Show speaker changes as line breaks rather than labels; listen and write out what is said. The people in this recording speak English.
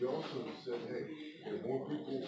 He also said, hey, if more people